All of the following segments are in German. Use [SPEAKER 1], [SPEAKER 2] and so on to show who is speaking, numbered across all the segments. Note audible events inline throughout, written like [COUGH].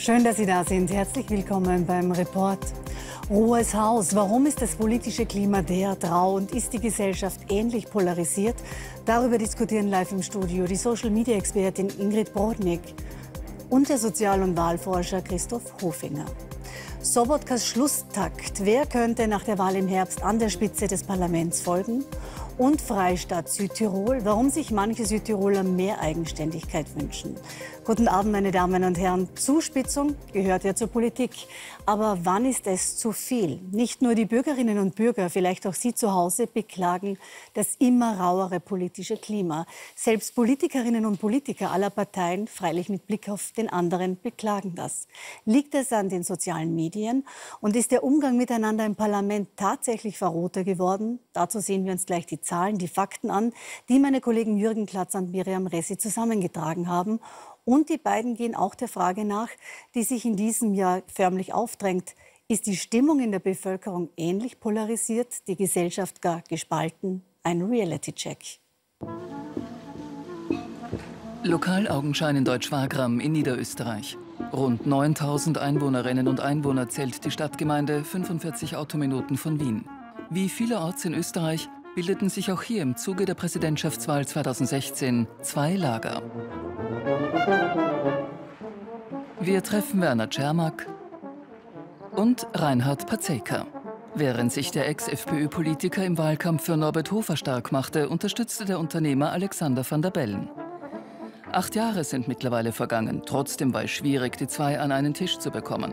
[SPEAKER 1] Schön, dass Sie da sind. Herzlich willkommen beim Report. Ruhes Haus. Warum ist das politische Klima derart rau und ist die Gesellschaft ähnlich polarisiert? Darüber diskutieren live im Studio die Social-Media-Expertin Ingrid Brodnik und der Sozial- und Wahlforscher Christoph Hofinger. Sobotkas Schlusstakt. Wer könnte nach der Wahl im Herbst an der Spitze des Parlaments folgen? Und Freistaat Südtirol. Warum sich manche Südtiroler mehr Eigenständigkeit wünschen. Guten Abend, meine Damen und Herren. Zuspitzung gehört ja zur Politik. Aber wann ist es zu viel? Nicht nur die Bürgerinnen und Bürger, vielleicht auch Sie zu Hause, beklagen das immer rauere politische Klima. Selbst Politikerinnen und Politiker aller Parteien, freilich mit Blick auf den anderen, beklagen das. Liegt es an den sozialen Medien? Und ist der Umgang miteinander im Parlament tatsächlich verroter geworden? Dazu sehen wir uns gleich die Zahlen, die Fakten an, die meine Kollegen Jürgen Klatz und Miriam Ressi zusammengetragen haben. Und die beiden gehen auch der Frage nach, die sich in diesem Jahr förmlich aufdrängt. Ist die Stimmung in der Bevölkerung ähnlich polarisiert, die Gesellschaft gar gespalten? Ein Reality-Check.
[SPEAKER 2] Lokalaugenschein in Deutsch-Wagram in Niederösterreich. Rund 9000 Einwohnerinnen und Einwohner zählt die Stadtgemeinde 45 Autominuten von Wien. Wie vielerorts in Österreich bildeten sich auch hier im Zuge der Präsidentschaftswahl 2016 zwei Lager. Wir treffen Werner Czermak und Reinhard Pazeka. Während sich der Ex-FPÖ-Politiker im Wahlkampf für Norbert Hofer stark machte, unterstützte der Unternehmer Alexander van der Bellen. Acht Jahre sind mittlerweile vergangen. Trotzdem war es schwierig, die zwei an einen Tisch zu bekommen.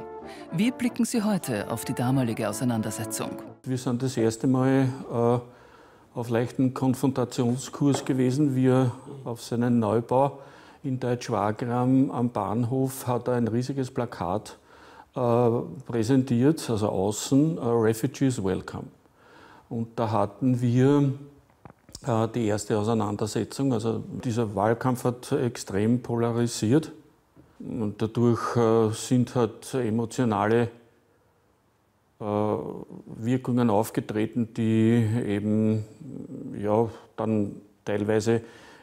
[SPEAKER 2] Wie blicken Sie heute auf die damalige Auseinandersetzung?
[SPEAKER 3] Wir sind das erste Mal äh, auf leichten Konfrontationskurs gewesen. Wir auf seinen Neubau in Deutsch-Wagram am Bahnhof hat er ein riesiges Plakat äh, präsentiert, also außen, uh, Refugees Welcome. Und da hatten wir äh, die erste Auseinandersetzung. Also dieser Wahlkampf hat extrem polarisiert und dadurch äh, sind halt emotionale äh, Wirkungen aufgetreten, die eben ja, dann teilweise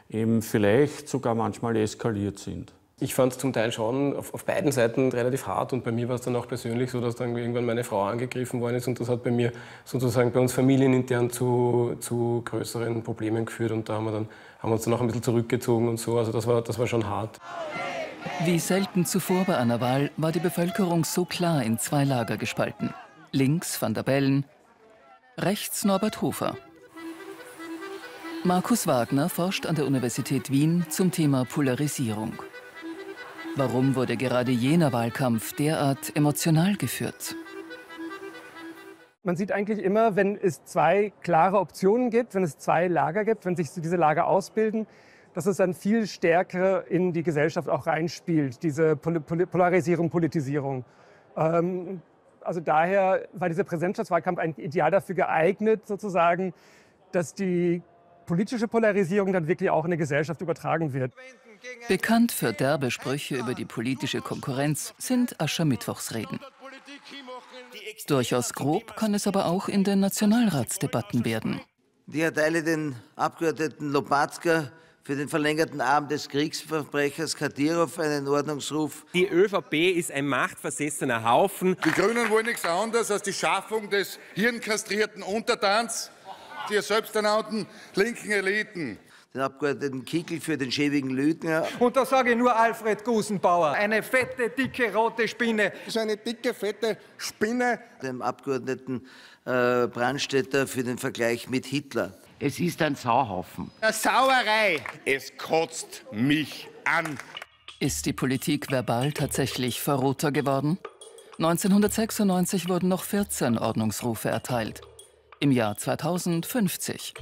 [SPEAKER 3] eben vielleicht sogar manchmal eskaliert sind.
[SPEAKER 4] Ich fand es zum Teil schon auf, auf, beiden Seiten relativ hart und bei mir war es dann auch persönlich so, dass dann irgendwann meine Frau angegriffen worden ist und das hat bei mir sozusagen bei uns familienintern zu, zu größeren Problemen geführt und da haben wir, dann, haben wir uns dann auch ein bisschen zurückgezogen und so. Also das war, das war schon hart.
[SPEAKER 2] Wie selten zuvor bei einer Wahl war die Bevölkerung so klar in zwei Lager gespalten. Links Van der Bellen, rechts Norbert Hofer. Markus Wagner forscht an der Universität Wien zum Thema Polarisierung. Warum wurde gerade jener Wahlkampf derart emotional geführt?
[SPEAKER 5] Man sieht eigentlich immer, wenn es zwei klare Optionen gibt, wenn es zwei Lager gibt, wenn sich diese Lager ausbilden, dass es dann viel stärker in die Gesellschaft auch reinspielt, diese Pol Pol Polarisierung, Politisierung. Ähm, also daher war dieser Präsidentschaftswahlkampf ein Ideal dafür geeignet, sozusagen, dass die politische Polarisierung dann wirklich auch in die Gesellschaft übertragen wird.
[SPEAKER 2] Bekannt für derbe Sprüche über die politische Konkurrenz sind Aschermittwochsreden. Durchaus grob kann es aber auch in den Nationalratsdebatten werden.
[SPEAKER 6] Ich erteile den Abgeordneten Lopatzka für den verlängerten Abend des Kriegsverbrechers Kadyrov einen Ordnungsruf.
[SPEAKER 7] Die ÖVP ist ein machtversessener Haufen.
[SPEAKER 8] Die Grünen wollen nichts anderes als die Schaffung des hirnkastrierten Untertans der selbsternannten linken Eliten
[SPEAKER 6] den Abgeordneten Kickel für den schäbigen Lügner.
[SPEAKER 9] Und da sage ich nur Alfred Gusenbauer. Eine fette, dicke, rote Spinne.
[SPEAKER 10] So eine dicke, fette Spinne.
[SPEAKER 6] Dem Abgeordneten äh, Brandstätter für den Vergleich mit Hitler.
[SPEAKER 11] Es ist ein Sauhaufen.
[SPEAKER 10] Eine Sauerei.
[SPEAKER 8] Es kotzt mich an.
[SPEAKER 2] Ist die Politik verbal tatsächlich verroter geworden? 1996 wurden noch 14 Ordnungsrufe erteilt. Im Jahr 2050.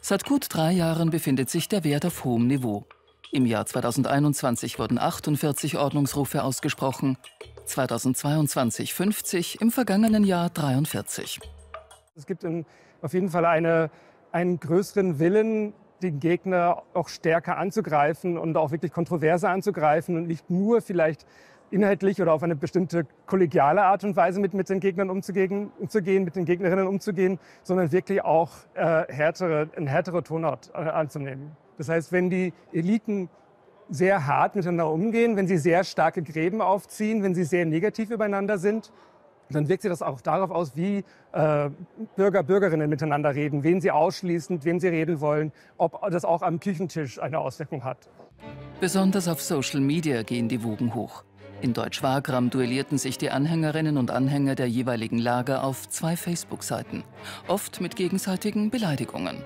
[SPEAKER 2] Seit gut drei Jahren befindet sich der Wert auf hohem Niveau. Im Jahr 2021 wurden 48 Ordnungsrufe ausgesprochen, 2022 50, im vergangenen Jahr 43.
[SPEAKER 5] Es gibt auf jeden Fall eine, einen größeren Willen, den Gegner auch stärker anzugreifen und auch wirklich kontroverser anzugreifen und nicht nur vielleicht inhaltlich oder auf eine bestimmte kollegiale Art und Weise mit, mit den Gegnern umzugehen, umzugehen, mit den Gegnerinnen umzugehen, sondern wirklich auch äh, härtere, eine härtere Tonart äh, anzunehmen. Das heißt, wenn die Eliten sehr hart miteinander umgehen, wenn sie sehr starke Gräben aufziehen, wenn sie sehr negativ übereinander sind, dann wirkt sich das auch darauf aus, wie äh, Bürger, Bürgerinnen miteinander reden, wen sie ausschließen, mit wem sie reden wollen, ob das auch am Küchentisch eine Auswirkung hat.
[SPEAKER 2] Besonders auf Social Media gehen die Wogen hoch. In Deutsch-Wagram duellierten sich die Anhängerinnen und Anhänger der jeweiligen Lager auf zwei Facebook-Seiten, oft mit gegenseitigen Beleidigungen.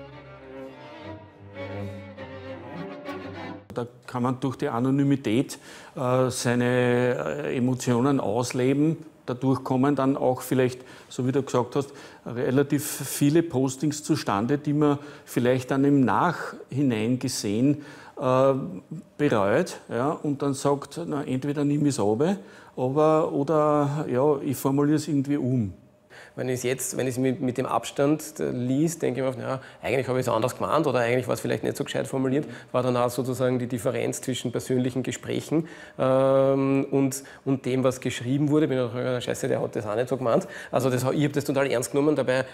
[SPEAKER 3] Da kann man durch die Anonymität äh, seine äh, Emotionen ausleben. Dadurch kommen dann auch vielleicht, so wie du gesagt hast, relativ viele Postings zustande, die man vielleicht dann im Nachhinein gesehen äh, bereut ja, und dann sagt, na, entweder ich es aber oder ja, ich formuliere es irgendwie um.
[SPEAKER 4] Wenn ich es jetzt, wenn ich es mit, mit dem Abstand äh, liest, denke ich mir, ja, eigentlich habe ich es anders gemeint oder eigentlich war es vielleicht nicht so gescheit formuliert, war dann auch sozusagen die Differenz zwischen persönlichen Gesprächen ähm, und, und dem, was geschrieben wurde. Ich bin auch, scheiße, der hat das auch nicht so gemeint. Also das, ich habe das total ernst genommen, dabei,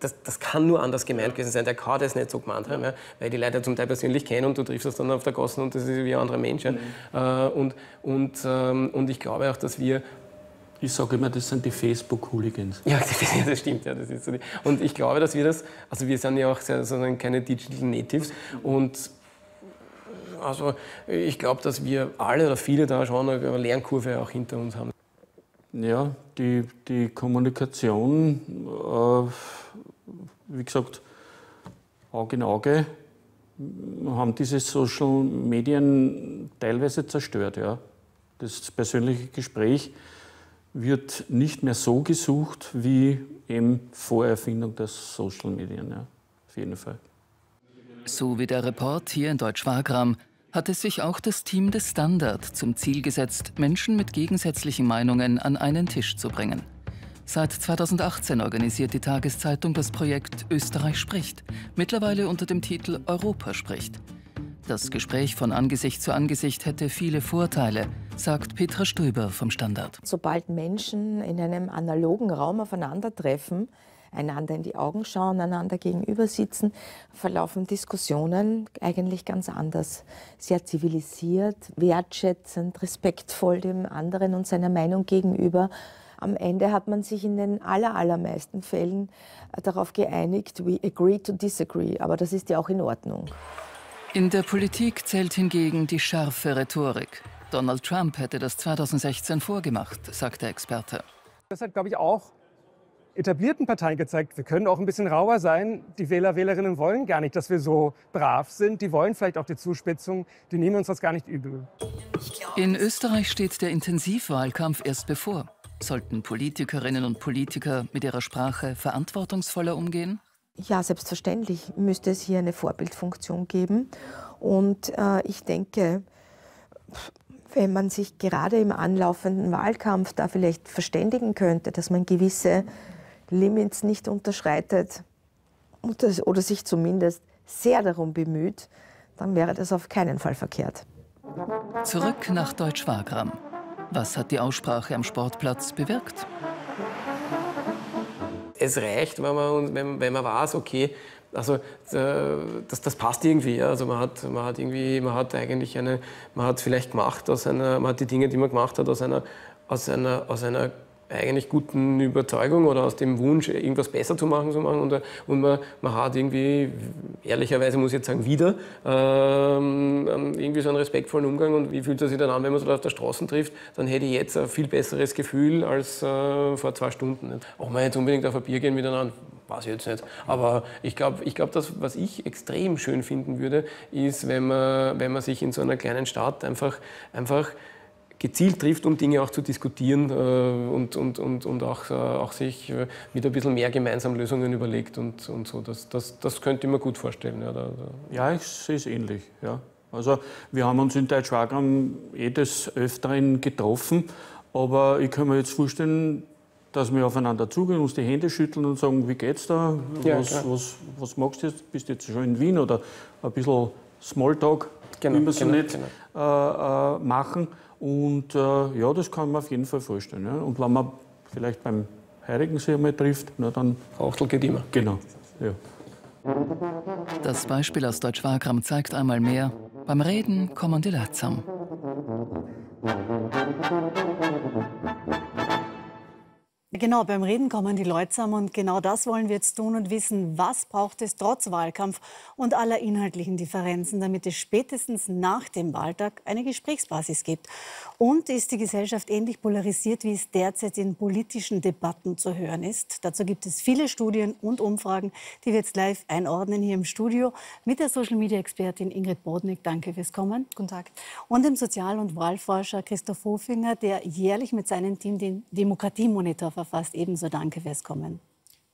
[SPEAKER 4] das, das kann nur anders gemeint gewesen sein, der kann das nicht so gemeint haben, ja, weil die Leute zum Teil persönlich kennen und du triffst das dann auf der Gasse und das ist wie ein anderer Mensch. Ja. Mhm. Äh, und, und, ähm, und ich glaube auch, dass wir
[SPEAKER 3] ich sage immer, das sind die Facebook-Hooligans. [LAUGHS]
[SPEAKER 4] Ja, das stimmt. Ja, das ist so und ich glaube, dass wir das, also wir sind ja auch sozusagen keine Digital Natives und also ich glaube, dass wir alle oder viele da schon eine Lernkurve auch hinter uns haben.
[SPEAKER 3] Ja, die, die Kommunikation, äh, wie gesagt, Auge in Auge, haben diese Social Medien teilweise zerstört. Ja. Das persönliche Gespräch wird nicht mehr so gesucht wie eben vor Erfindung der Social Media, ja, auf jeden Fall.
[SPEAKER 2] So wie der Report hier in Deutsch-Wagram hat es sich auch das Team des Standard zum Ziel gesetzt, Menschen mit gegensätzlichen Meinungen an einen Tisch zu bringen. Seit 2018 organisiert die Tageszeitung das Projekt Österreich spricht, mittlerweile unter dem Titel Europa spricht. Das Gespräch von Angesicht zu Angesicht hätte viele Vorteile, sagt Petra Stöber vom Standard.
[SPEAKER 12] Sobald Menschen in einem analogen Raum aufeinandertreffen, einander in die Augen schauen, einander gegenüber sitzen, verlaufen Diskussionen eigentlich ganz anders. Sehr zivilisiert, wertschätzend, respektvoll dem anderen und seiner Meinung gegenüber. Am Ende hat man sich in den aller, allermeisten Fällen darauf geeinigt, we agree to disagree. Aber das ist ja auch in Ordnung.
[SPEAKER 2] In der Politik zählt hingegen die scharfe Rhetorik. Donald Trump hätte das 2016 vorgemacht, sagt der Experte.
[SPEAKER 5] Das hat, glaube ich, auch etablierten Parteien gezeigt, wir können auch ein bisschen rauer sein. Die Wähler, Wählerinnen wollen gar nicht, dass wir so brav sind. Die wollen vielleicht auch die Zuspitzung. Die nehmen uns das gar nicht übel.
[SPEAKER 2] In Österreich steht der Intensivwahlkampf erst bevor. Sollten Politikerinnen und Politiker mit ihrer Sprache verantwortungsvoller umgehen?
[SPEAKER 12] Ja, selbstverständlich müsste es hier eine Vorbildfunktion geben. Und äh, ich denke, wenn man sich gerade im anlaufenden Wahlkampf da vielleicht verständigen könnte, dass man gewisse Limits nicht unterschreitet oder sich zumindest sehr darum bemüht, dann wäre das auf keinen Fall verkehrt.
[SPEAKER 2] Zurück nach Deutsch-Wagram. Was hat die Aussprache am Sportplatz bewirkt?
[SPEAKER 4] Es reicht, wenn man, wenn, wenn man weiß, okay, also das, das passt irgendwie. Also man hat, man hat irgendwie, man hat eigentlich eine, man hat vielleicht gemacht aus einer, man hat die Dinge, die man gemacht hat, aus einer, aus einer, aus einer eigentlich guten Überzeugung oder aus dem Wunsch, irgendwas besser zu machen, zu machen. Und, und man, man hat irgendwie, ehrlicherweise muss ich jetzt sagen, wieder ähm, irgendwie so einen respektvollen Umgang. Und wie fühlt es sich dann an, wenn man so auf der Straße trifft? Dann hätte ich jetzt ein viel besseres Gefühl als äh, vor zwei Stunden. Auch man jetzt unbedingt auf ein Bier gehen miteinander, weiß ich jetzt nicht. Aber ich glaube, ich glaub, das, was ich extrem schön finden würde, ist, wenn man, wenn man sich in so einer kleinen Stadt einfach, einfach gezielt trifft, um Dinge auch zu diskutieren äh, und, und, und, und auch, äh, auch sich äh, mit ein bisschen mehr gemeinsam Lösungen überlegt und, und so. Das, das, das könnte ich mir gut vorstellen. Ja, da,
[SPEAKER 3] da. ja ich sehe es ähnlich. Ja. Also wir haben uns in Deutschwagram eh des Öfteren getroffen, aber ich kann mir jetzt vorstellen, dass wir aufeinander zugehen, uns die Hände schütteln und sagen, wie geht's da? Ja, was, was, was, magst du jetzt? Bist du jetzt schon in Wien oder ein bisschen Smalltalk, genau, wie wir so genau, nicht genau. Äh, machen. Und äh, ja, das kann man auf jeden Fall vorstellen. Ja. Und wenn man vielleicht beim Heiligen See einmal trifft, na dann.
[SPEAKER 4] Achtel geht immer.
[SPEAKER 3] Genau. Ja.
[SPEAKER 2] Das Beispiel aus Deutsch-Wagram zeigt einmal mehr, beim Reden kommen die Leute zusammen.
[SPEAKER 1] Genau, beim Reden kommen die Leute zusammen und genau das wollen wir jetzt tun und wissen, was braucht es trotz Wahlkampf und aller inhaltlichen Differenzen, damit es spätestens nach dem Wahltag eine Gesprächsbasis gibt. Und ist die Gesellschaft ähnlich polarisiert, wie es derzeit in politischen Debatten zu hören ist? Dazu gibt es viele Studien und Umfragen, die wir jetzt live einordnen hier im Studio mit der Social-Media-Expertin Ingrid Bodnik. Danke fürs Kommen.
[SPEAKER 13] Guten Tag.
[SPEAKER 1] Und dem Sozial- und Wahlforscher Christoph Hofinger, der jährlich mit seinem Team den Demokratiemonitor verfasst. Ebenso danke fürs Kommen.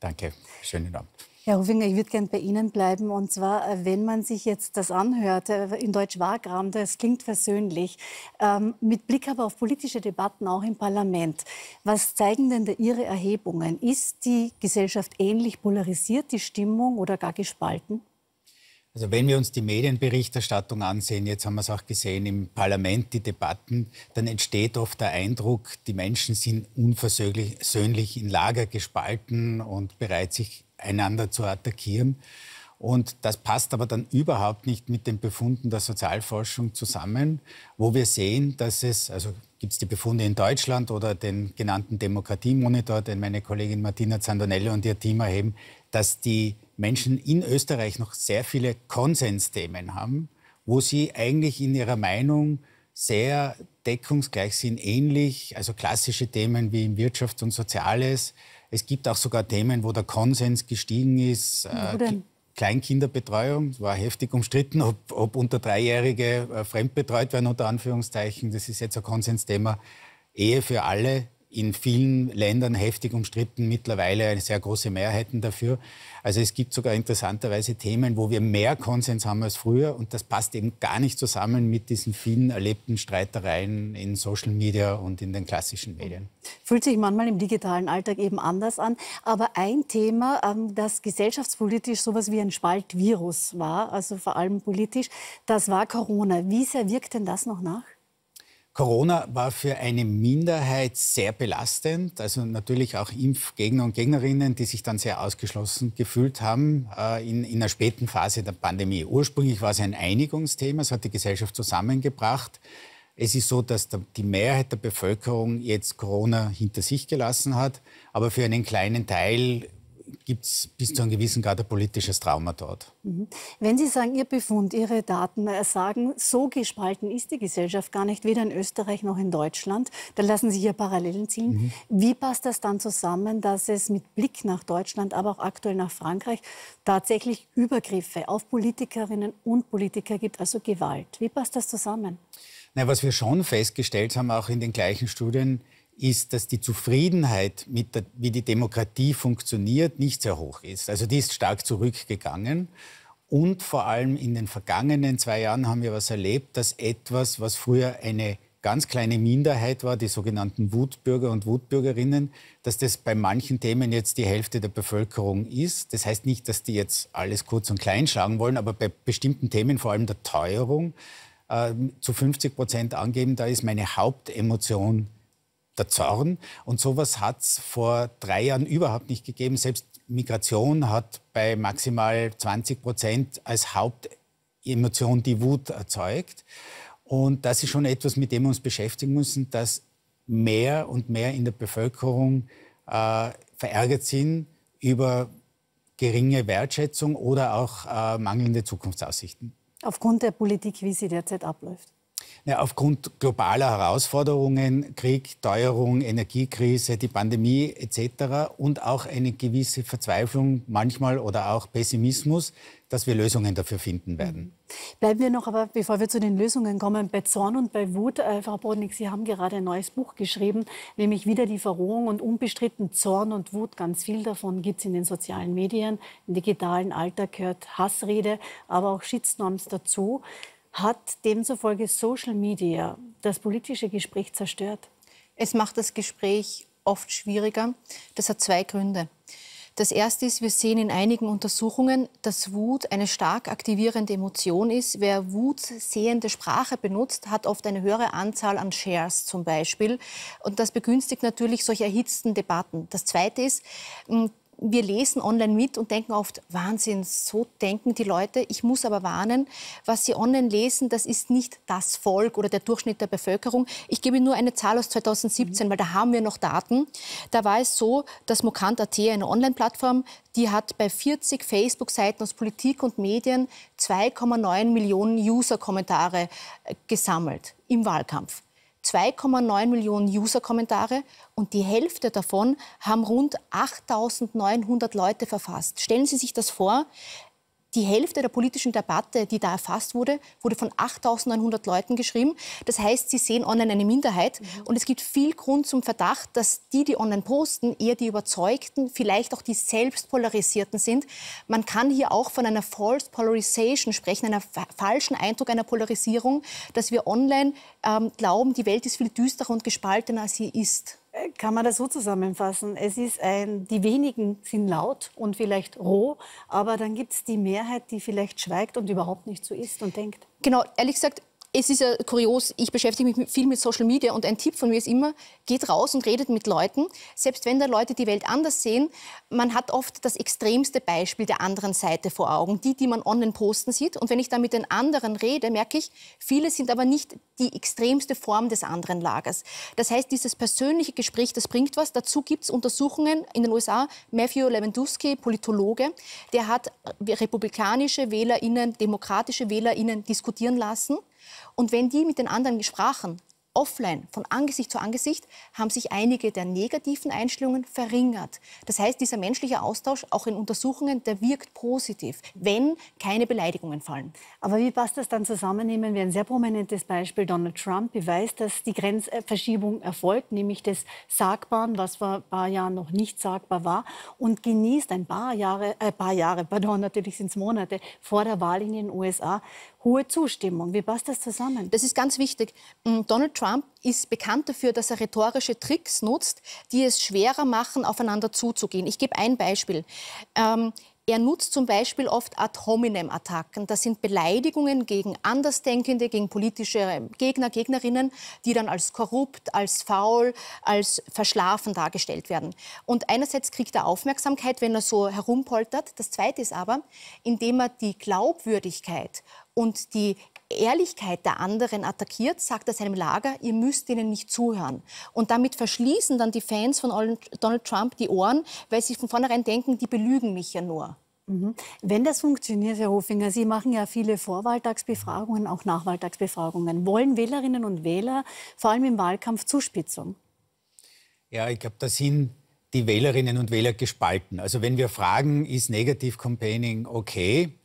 [SPEAKER 14] Danke, schönen Abend.
[SPEAKER 1] Herr Hofinger, ich würde gerne bei Ihnen bleiben. Und zwar, äh, wenn man sich jetzt das anhört, äh, in Deutsch Wagram, das klingt versöhnlich, ähm, mit Blick aber auf politische Debatten auch im Parlament. Was zeigen denn da Ihre Erhebungen? Ist die Gesellschaft ähnlich polarisiert, die Stimmung oder gar gespalten?
[SPEAKER 14] Also wenn wir uns die Medienberichterstattung ansehen, jetzt haben wir es auch gesehen im Parlament, die Debatten, dann entsteht oft der Eindruck, die Menschen sind unversöhnlich in Lager gespalten und bereit, sich einander zu attackieren. Und das passt aber dann überhaupt nicht mit den Befunden der Sozialforschung zusammen, wo wir sehen, dass es, also gibt es die Befunde in Deutschland oder den genannten Demokratiemonitor, den meine Kollegin Martina Zandonello und ihr Team erheben, dass die Menschen in Österreich noch sehr viele Konsensthemen haben, wo sie eigentlich in ihrer Meinung sehr deckungsgleich sind, ähnlich, also klassische Themen wie Wirtschaft und Soziales. Es gibt auch sogar Themen, wo der Konsens gestiegen ist.
[SPEAKER 1] Denn?
[SPEAKER 14] Kleinkinderbetreuung, es war heftig umstritten, ob, ob unter Dreijährige äh, fremdbetreut werden, unter Anführungszeichen. Das ist jetzt ein Konsensthema. Ehe für alle, in vielen Ländern heftig umstritten, mittlerweile sehr große Mehrheiten dafür. Also es gibt sogar interessanterweise Themen, wo wir mehr Konsens haben als früher und das passt eben gar nicht zusammen mit diesen vielen erlebten Streitereien in Social Media und in den klassischen Medien.
[SPEAKER 1] Fühlt sich manchmal im digitalen Alltag eben anders an. Aber ein Thema, ähm, das gesellschaftspolitisch sowas wie ein Spaltvirus war, also vor allem politisch, das war Corona. Wie sehr wirkt denn das noch nach?
[SPEAKER 14] Corona war für eine Minderheit sehr belastend, also natürlich auch Impfgegner und Gegnerinnen, die sich dann sehr ausgeschlossen gefühlt haben äh, in, in einer späten Phase der Pandemie. Ursprünglich war es ein Einigungsthema, es hat die Gesellschaft zusammengebracht. Es ist so, dass die Mehrheit der Bevölkerung jetzt Corona hinter sich gelassen hat, aber für einen kleinen Teil gibt es bis zu einem gewissen Grad ein politisches Trauma dort.
[SPEAKER 1] Mhm. Wenn Sie sagen, Ihr Befund, Ihre Daten äh, sagen, so gespalten ist die Gesellschaft gar nicht, weder in Österreich noch in Deutschland, dann lassen Sie hier Parallelen ziehen. Mhm. Wie passt das dann zusammen, dass es mit Blick nach Deutschland, aber auch aktuell nach Frankreich tatsächlich Übergriffe auf Politikerinnen und Politiker gibt, also Gewalt? Wie passt das zusammen?
[SPEAKER 14] Na, was wir schon festgestellt haben, auch in den gleichen Studien, ist, dass die Zufriedenheit mit der, wie die Demokratie funktioniert, nicht sehr hoch ist. Also die ist stark zurückgegangen. Und vor allem in den vergangenen zwei Jahren haben wir was erlebt, dass etwas, was früher eine ganz kleine Minderheit war, die sogenannten Wutbürger und Wutbürgerinnen, dass das bei manchen Themen jetzt die Hälfte der Bevölkerung ist. Das heißt nicht, dass die jetzt alles kurz und klein schlagen wollen, aber bei bestimmten Themen, vor allem der Teuerung, äh, zu 50 Prozent angeben, da ist meine Hauptemotion der Zorn. Und sowas hat es vor drei Jahren überhaupt nicht gegeben. Selbst Migration hat bei maximal 20 Prozent als Hauptemotion die Wut erzeugt. Und das ist schon etwas, mit dem wir uns beschäftigen müssen, dass mehr und mehr in der Bevölkerung äh, verärgert sind über geringe Wertschätzung oder auch äh, mangelnde Zukunftsaussichten.
[SPEAKER 1] Aufgrund der Politik, wie sie derzeit abläuft.
[SPEAKER 14] Ja, aufgrund globaler Herausforderungen, Krieg, Teuerung, Energiekrise, die Pandemie etc. und auch eine gewisse Verzweiflung manchmal oder auch Pessimismus, dass wir Lösungen dafür finden werden.
[SPEAKER 1] Bleiben wir noch, aber bevor wir zu den Lösungen kommen, bei Zorn und bei Wut. Äh, Frau Bodnik, Sie haben gerade ein neues Buch geschrieben, nämlich wieder die Verrohung und unbestritten Zorn und Wut. Ganz viel davon gibt es in den sozialen Medien. Im digitalen Alltag gehört Hassrede, aber auch Shitstorms dazu. Hat demzufolge Social Media das politische Gespräch zerstört?
[SPEAKER 13] Es macht das Gespräch oft schwieriger. Das hat zwei Gründe. Das erste ist, wir sehen in einigen Untersuchungen, dass Wut eine stark aktivierende Emotion ist. Wer wutsehende Sprache benutzt, hat oft eine höhere Anzahl an Shares zum Beispiel. Und das begünstigt natürlich solche erhitzten Debatten. Das zweite ist, wir lesen online mit und denken oft, Wahnsinn, so denken die Leute. Ich muss aber warnen, was sie online lesen, das ist nicht das Volk oder der Durchschnitt der Bevölkerung. Ich gebe Ihnen nur eine Zahl aus 2017, mhm. weil da haben wir noch Daten. Da war es so, dass Mokant.at, eine Online-Plattform, die hat bei 40 Facebook-Seiten aus Politik und Medien 2,9 Millionen User-Kommentare äh, gesammelt im Wahlkampf. 2,9 Millionen User-Kommentare und die Hälfte davon haben rund 8.900 Leute verfasst. Stellen Sie sich das vor, die Hälfte der politischen Debatte, die da erfasst wurde, wurde von 8.900 Leuten geschrieben. Das heißt, Sie sehen online eine Minderheit. Mhm. Und es gibt viel Grund zum Verdacht, dass die, die online posten, eher die Überzeugten, vielleicht auch die selbst Polarisierten sind. Man kann hier auch von einer False Polarization sprechen, einer falschen Eindruck einer Polarisierung, dass wir online ähm, glauben, die Welt ist viel düsterer und gespaltener, als sie ist
[SPEAKER 1] kann man das so zusammenfassen. Es ist ein, die wenigen sind laut und vielleicht roh, aber dann gibt es die Mehrheit, die vielleicht schweigt und überhaupt nicht so ist und denkt.
[SPEAKER 13] Genau, ehrlich gesagt, es ist ja kurios, ich beschäftige mich viel mit Social Media und ein Tipp von mir ist immer, geht raus und redet mit Leuten. Selbst wenn da Leute die Welt anders sehen, man hat oft das extremste Beispiel der anderen Seite vor Augen, die, die man online posten sieht. Und wenn ich dann mit den anderen rede, merke ich, viele sind aber nicht die extremste Form des anderen Lagers. Das heißt, dieses persönliche Gespräch, das bringt was. Dazu gibt es Untersuchungen in den USA. Matthew Lewandowski, Politologe, der hat republikanische WählerInnen, demokratische WählerInnen diskutieren lassen. Und wenn die mit den anderen sprachen, offline, von Angesicht zu Angesicht, haben sich einige der negativen Einstellungen verringert. Das heißt, dieser menschliche Austausch, auch in Untersuchungen, der wirkt positiv, wenn keine Beleidigungen fallen.
[SPEAKER 1] Aber wie passt das dann zusammen? Nehmen wir ein sehr prominentes Beispiel. Donald Trump beweist, dass die Grenzverschiebung erfolgt, nämlich des Sagbaren, was vor ein paar Jahren noch nicht sagbar war, und genießt ein paar Jahre, äh, paar Jahre, pardon, natürlich sind es Monate, vor der Wahl in den USA hohe Zustimmung. Wie passt das zusammen?
[SPEAKER 13] Das ist ganz wichtig. Mm, Donald Trump ist bekannt dafür, dass er rhetorische Tricks nutzt, die es schwerer machen, aufeinander zuzugehen. Ich gebe ein Beispiel. Ähm, er nutzt zum Beispiel oft ad hominem Attacken. Das sind Beleidigungen gegen Andersdenkende, gegen politische Gegner, Gegnerinnen, die dann als korrupt, als faul, als verschlafen dargestellt werden. Und einerseits kriegt er Aufmerksamkeit, wenn er so herumpoltert. Das Zweite ist aber, indem er die Glaubwürdigkeit und die Ehrlichkeit der anderen attackiert, sagt er seinem Lager, ihr müsst ihnen nicht zuhören. Und damit verschließen dann die Fans von Donald Trump die Ohren, weil sie von vornherein denken, die belügen mich ja nur.
[SPEAKER 1] Mhm. Wenn das funktioniert, Herr Hofinger, Sie machen ja viele Vorwahltagsbefragungen, auch Nachwahltagsbefragungen. Wollen Wählerinnen und Wähler vor allem im Wahlkampf Zuspitzung?
[SPEAKER 14] Ja, ich glaube, da sind die Wählerinnen und Wähler gespalten. Also wenn wir fragen, ist Negative Campaigning okay,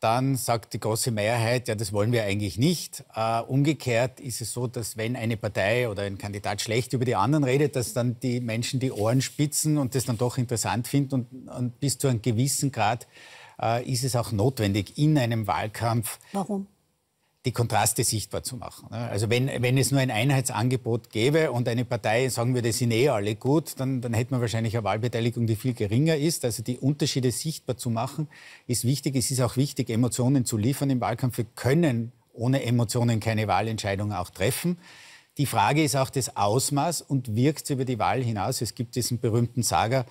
[SPEAKER 14] dann sagt die große Mehrheit, ja, das wollen wir eigentlich nicht. Äh, umgekehrt ist es so, dass wenn eine Partei oder ein Kandidat schlecht über die anderen redet, dass dann die Menschen die Ohren spitzen und das dann doch interessant finden. Und, und bis zu einem gewissen Grad äh, ist es auch notwendig in einem Wahlkampf.
[SPEAKER 1] Warum?
[SPEAKER 14] Die Kontraste sichtbar zu machen. Also wenn, wenn es nur ein Einheitsangebot gäbe und eine Partei sagen würde, sind eh alle gut, dann, dann hätte man wahrscheinlich eine Wahlbeteiligung, die viel geringer ist. Also die Unterschiede sichtbar zu machen, ist wichtig. Es ist auch wichtig, Emotionen zu liefern im Wahlkampf. Wir können ohne Emotionen keine Wahlentscheidung auch treffen. Die Frage ist auch das Ausmaß und wirkt es über die Wahl hinaus. Es gibt diesen berühmten Saga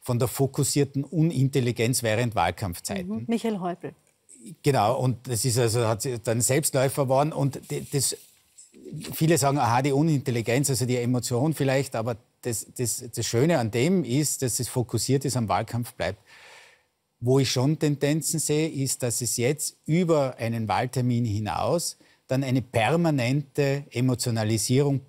[SPEAKER 14] von der fokussierten Unintelligenz während Wahlkampfzeiten. Mhm.
[SPEAKER 1] Michael Häupl.
[SPEAKER 14] Genau, und das ist also, hat dann Selbstläufer geworden. Und das, viele sagen, aha, die Unintelligenz, also die Emotion vielleicht, aber das, das, das Schöne an dem ist, dass es fokussiert ist, am Wahlkampf bleibt. Wo ich schon Tendenzen sehe, ist, dass es jetzt über einen Wahltermin hinaus dann eine permanente Emotionalisierung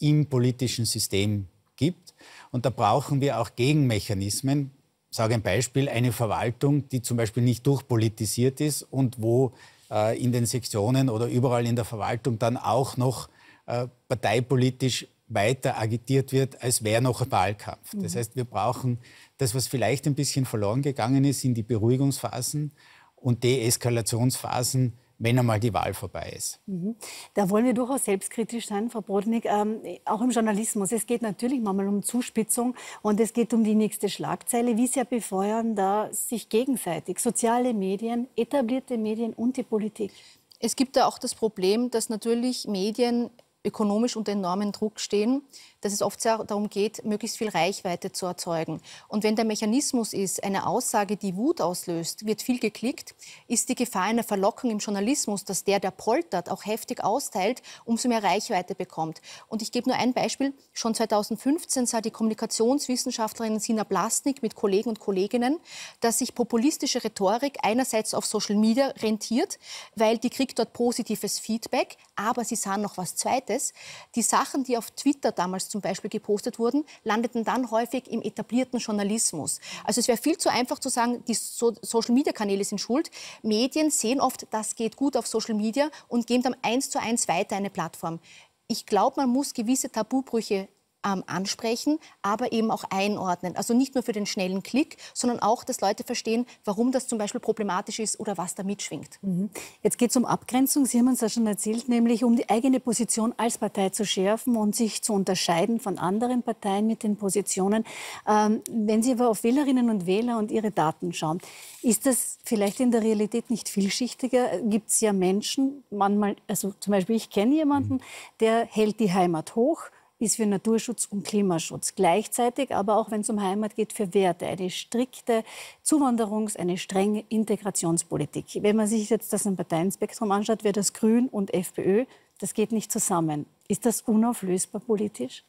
[SPEAKER 14] im politischen System gibt. Und da brauchen wir auch Gegenmechanismen, sage ein Beispiel, eine Verwaltung, die zum Beispiel nicht durchpolitisiert ist und wo äh, in den Sektionen oder überall in der Verwaltung dann auch noch äh, parteipolitisch weiter agitiert wird, als wäre noch ein Wahlkampf. Das mhm. heißt, wir brauchen das, was vielleicht ein bisschen verloren gegangen ist, sind die Beruhigungsphasen und Deeskalationsphasen wenn einmal die Wahl vorbei ist.
[SPEAKER 1] Mhm. Da wollen wir durchaus selbstkritisch sein, Frau Brodnik, ähm, auch im Journalismus. Es geht natürlich manchmal um Zuspitzung und es geht um die nächste Schlagzeile. Wie sehr befeuern da sich gegenseitig soziale Medien, etablierte Medien und die Politik?
[SPEAKER 13] Es gibt da auch das Problem, dass natürlich Medien ökonomisch unter enormen Druck stehen. Dass es oft sehr darum geht, möglichst viel Reichweite zu erzeugen. Und wenn der Mechanismus ist, eine Aussage, die Wut auslöst, wird viel geklickt, ist die Gefahr einer Verlockung im Journalismus, dass der, der poltert, auch heftig austeilt, umso mehr Reichweite bekommt. Und ich gebe nur ein Beispiel. Schon 2015 sah die Kommunikationswissenschaftlerin Sina Blasnik mit Kollegen und Kolleginnen, dass sich populistische Rhetorik einerseits auf Social Media rentiert, weil die kriegt dort positives Feedback, aber sie sahen noch was Zweites. Die Sachen, die auf Twitter damals zum Beispiel gepostet wurden, landeten dann häufig im etablierten Journalismus. Also es wäre viel zu einfach zu sagen, die so Social-Media-Kanäle sind schuld. Medien sehen oft, das geht gut auf Social Media und geben dann eins zu eins weiter eine Plattform. Ich glaube, man muss gewisse Tabubrüche ähm, ansprechen, aber eben auch einordnen. Also nicht nur für den schnellen Klick, sondern auch, dass Leute verstehen, warum das zum Beispiel problematisch ist oder was da mitschwingt.
[SPEAKER 1] Mhm. Jetzt geht es um Abgrenzung. Sie haben uns das schon erzählt, nämlich um die eigene Position als Partei zu schärfen und sich zu unterscheiden von anderen Parteien mit den Positionen. Ähm, wenn Sie aber auf Wählerinnen und Wähler und ihre Daten schauen, ist das vielleicht in der Realität nicht vielschichtiger? Gibt es ja Menschen, manchmal, also zum Beispiel ich kenne jemanden, der hält die Heimat hoch, ist für Naturschutz und Klimaschutz. Gleichzeitig aber auch, wenn es um Heimat geht, für Werte. Eine strikte Zuwanderungs-, eine strenge Integrationspolitik. Wenn man sich jetzt das im Parteienspektrum anschaut, wäre das Grün und FPÖ, das geht nicht zusammen. Ist das unauflösbar politisch?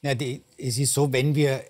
[SPEAKER 14] Ja, die, es ist so, wenn wir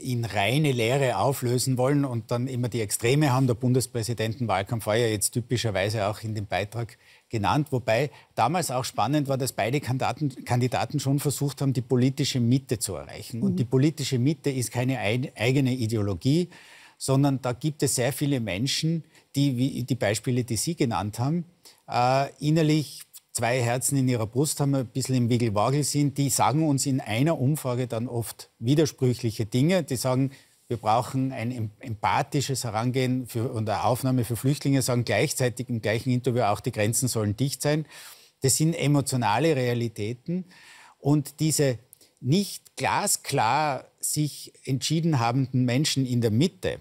[SPEAKER 14] in reine Lehre auflösen wollen und dann immer die Extreme haben, der Bundespräsidentenwahlkampf war ja jetzt typischerweise auch in dem Beitrag genannt, wobei damals auch spannend war, dass beide Kandidaten, Kandidaten schon versucht haben, die politische Mitte zu erreichen. Mhm. Und die politische Mitte ist keine eigene Ideologie, sondern da gibt es sehr viele Menschen, die, wie die Beispiele, die Sie genannt haben, äh, innerlich zwei Herzen in ihrer Brust haben, ein bisschen im Wiggelwagel sind, die sagen uns in einer Umfrage dann oft widersprüchliche Dinge. Die sagen, wir brauchen ein empathisches Herangehen für, und eine Aufnahme für Flüchtlinge, sagen gleichzeitig im gleichen Interview auch, die Grenzen sollen dicht sein. Das sind emotionale Realitäten. Und diese nicht glasklar sich entschieden habenden Menschen in der Mitte,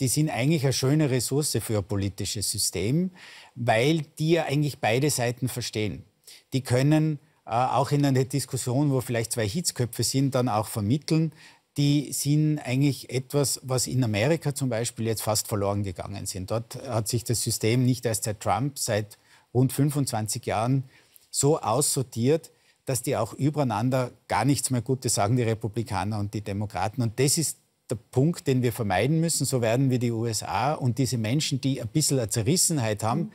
[SPEAKER 14] die sind eigentlich eine schöne Ressource für ein politisches System, weil die ja eigentlich beide Seiten verstehen. Die können äh, auch in einer Diskussion, wo vielleicht zwei Hitzköpfe sind, dann auch vermitteln. Die sind eigentlich etwas, was in Amerika zum Beispiel jetzt fast verloren gegangen sind. Dort hat sich das System nicht erst seit Trump, seit rund 25 Jahren so aussortiert, dass die auch übereinander gar nichts mehr Gutes sagen, die Republikaner und die Demokraten. Und das ist der Punkt, den wir vermeiden müssen. So werden wir die USA und diese Menschen, die ein bisschen eine Zerrissenheit haben,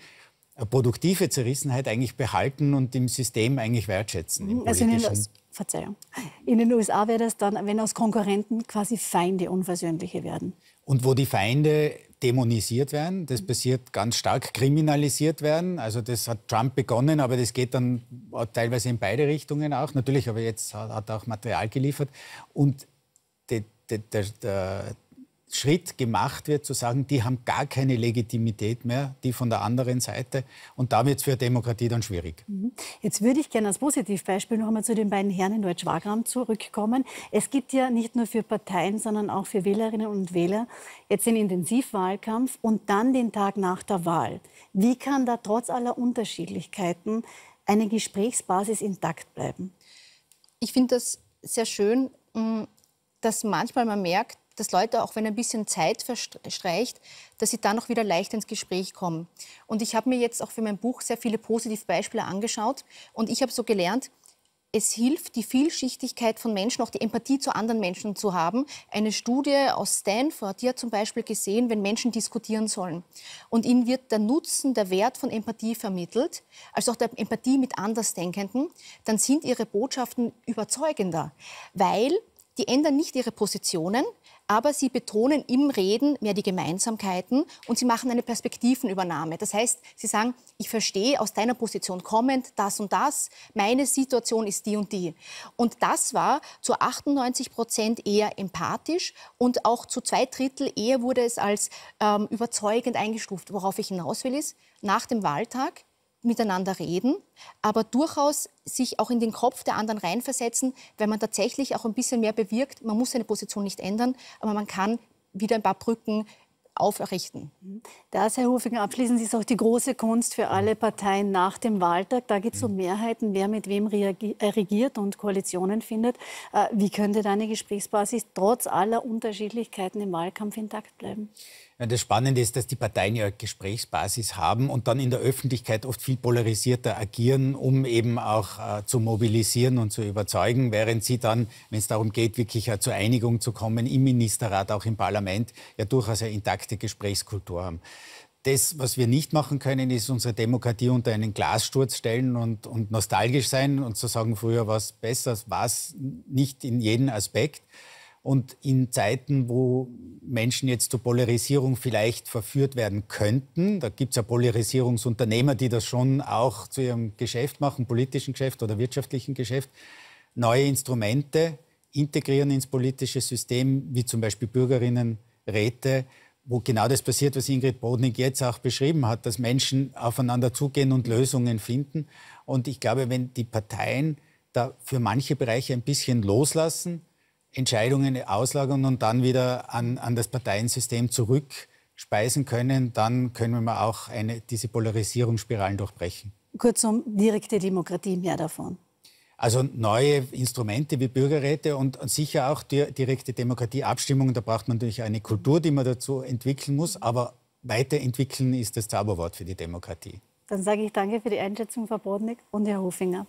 [SPEAKER 14] eine produktive Zerrissenheit eigentlich behalten und im System eigentlich wertschätzen.
[SPEAKER 1] also in den, Verzeihung. In den USA wäre das dann, wenn aus Konkurrenten quasi Feinde Unversöhnliche werden.
[SPEAKER 14] Und wo die Feinde dämonisiert werden, das passiert ganz stark, kriminalisiert werden. Also das hat Trump begonnen, aber das geht dann teilweise in beide Richtungen auch. Natürlich, aber jetzt hat er auch Material geliefert. Und der, der, der Schritt gemacht wird, zu sagen, die haben gar keine Legitimität mehr, die von der anderen Seite. Und da wird es für Demokratie dann schwierig.
[SPEAKER 1] Mhm. Jetzt würde ich gerne als Positivbeispiel noch einmal zu den beiden Herren in Deutsch-Wagram zurückkommen. Es gibt ja nicht nur für Parteien, sondern auch für Wählerinnen und Wähler jetzt den Intensivwahlkampf und dann den Tag nach der Wahl. Wie kann da trotz aller Unterschiedlichkeiten eine Gesprächsbasis intakt bleiben?
[SPEAKER 13] Ich finde das sehr schön dass manchmal man merkt, dass Leute, auch wenn ein bisschen Zeit verstreicht, dass sie dann noch wieder leicht ins Gespräch kommen. Und ich habe mir jetzt auch für mein Buch sehr viele positive Beispiele angeschaut und ich habe so gelernt, es hilft, die Vielschichtigkeit von Menschen, auch die Empathie zu anderen Menschen zu haben. Eine Studie aus Stanford, die hat zum Beispiel gesehen, wenn Menschen diskutieren sollen und ihnen wird der Nutzen, der Wert von Empathie vermittelt, also auch der Empathie mit Andersdenkenden, dann sind ihre Botschaften überzeugender, weil die ändern nicht ihre Positionen, aber sie betonen im Reden mehr die Gemeinsamkeiten und sie machen eine Perspektivenübernahme. Das heißt, sie sagen, ich verstehe aus deiner Position kommend das und das, meine Situation ist die und die. Und das war zu 98 Prozent eher empathisch und auch zu zwei Drittel eher wurde es als ähm, überzeugend eingestuft. Worauf ich hinaus will ist, nach dem Wahltag miteinander reden, aber durchaus sich auch in den Kopf der anderen reinversetzen, wenn man tatsächlich auch ein bisschen mehr bewirkt. Man muss seine Position nicht ändern, aber man kann wieder ein paar Brücken aufrichten.
[SPEAKER 1] Das, Herr Hofinger, abschließend ist auch die große Kunst für alle Parteien nach dem Wahltag. Da geht es um Mehrheiten, wer mit wem äh, regiert und Koalitionen findet. Äh, wie könnte da eine Gesprächsbasis trotz aller Unterschiedlichkeiten im Wahlkampf intakt bleiben?
[SPEAKER 14] Ja, das Spannende ist, dass die Parteien ja Gesprächsbasis haben und dann in der Öffentlichkeit oft viel polarisierter agieren, um eben auch äh, zu mobilisieren und zu überzeugen, während sie dann, wenn es darum geht, wirklich äh, zur Einigung zu kommen, im Ministerrat, auch im Parlament, ja durchaus eine intakte Gesprächskultur haben. Das, was wir nicht machen können, ist unsere Demokratie unter einen Glassturz stellen und, und nostalgisch sein und zu sagen, früher war es besser, war es nicht in jedem Aspekt. Und in Zeiten, wo Menschen jetzt zur Polarisierung vielleicht verführt werden könnten, da gibt es ja Polarisierungsunternehmer, die das schon auch zu ihrem Geschäft machen, politischen Geschäft oder wirtschaftlichen Geschäft, neue Instrumente integrieren ins politische System, wie zum Beispiel Bürgerinnenräte, wo genau das passiert, was Ingrid Bodnik jetzt auch beschrieben hat, dass Menschen aufeinander zugehen und Lösungen finden. Und ich glaube, wenn die Parteien da für manche Bereiche ein bisschen loslassen, Entscheidungen auslagern und dann wieder an, an das Parteiensystem zurückspeisen können, dann können wir auch eine, diese Polarisierungsspiralen durchbrechen.
[SPEAKER 1] Kurzum, direkte Demokratie, mehr davon.
[SPEAKER 14] Also neue Instrumente wie Bürgerräte und, und sicher auch die, direkte Demokratieabstimmungen. Da braucht man natürlich eine Kultur, die man dazu entwickeln muss. Aber weiterentwickeln ist das Zauberwort für die Demokratie.
[SPEAKER 1] Dann sage ich danke für die Einschätzung, Frau Bodnik und Herr Hofinger.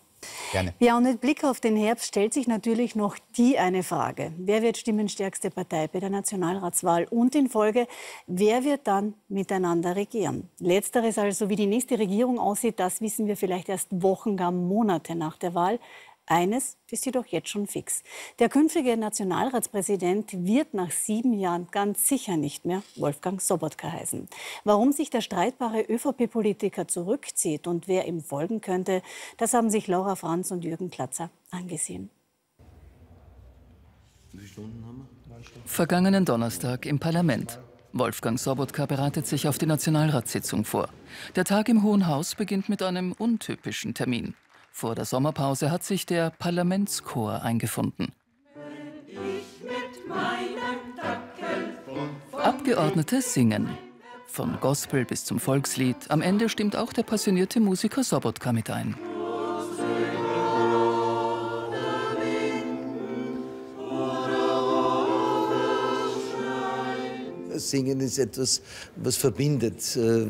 [SPEAKER 14] Gerne.
[SPEAKER 1] Ja, und mit Blick auf den Herbst stellt sich natürlich noch die eine Frage. Wer wird stimmenstärkste Partei bei der Nationalratswahl? Und in Folge, wer wird dann miteinander regieren? Letzteres also, wie die nächste Regierung aussieht, das wissen wir vielleicht erst Wochen, gar Monate nach der Wahl. Eines ist jedoch jetzt schon fix. Der künftige Nationalratspräsident wird nach sieben Jahren ganz sicher nicht mehr Wolfgang Sobotka heißen. Warum sich der streitbare ÖVP-Politiker zurückzieht und wer ihm folgen könnte, das haben sich Laura Franz und Jürgen Klatzer angesehen.
[SPEAKER 2] Vergangenen Donnerstag im Parlament. Wolfgang Sobotka bereitet sich auf die Nationalratssitzung vor. Der Tag im Hohen Haus beginnt mit einem untypischen Termin. Vor der Sommerpause hat sich der Parlamentschor eingefunden. Abgeordnete singen. Von Gospel bis zum Volkslied. Am Ende stimmt auch der passionierte Musiker Sobotka mit ein.
[SPEAKER 6] Singen ist etwas, was verbindet. Äh,